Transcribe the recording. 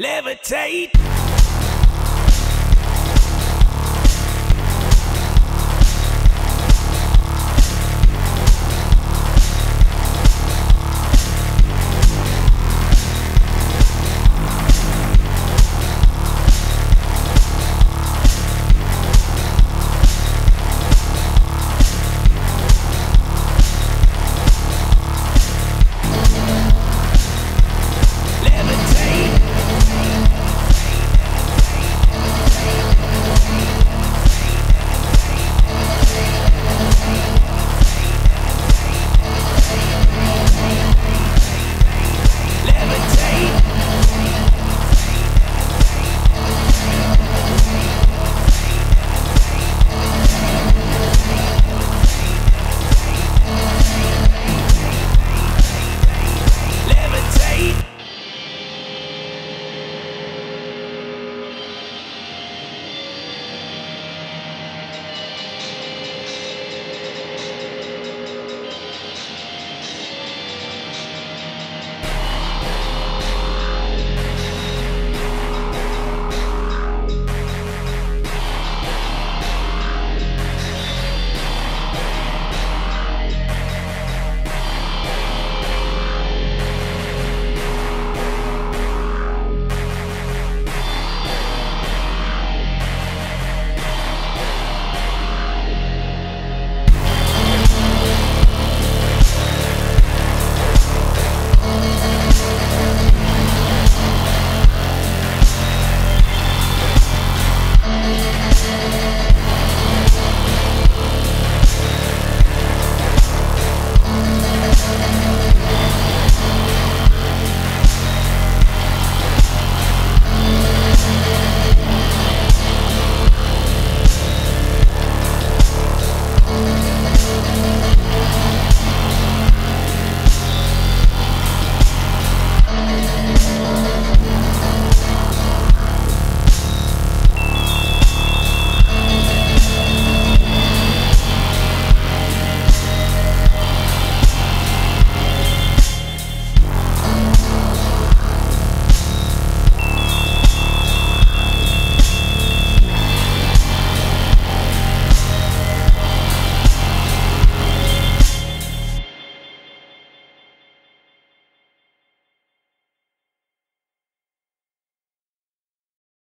Levitate.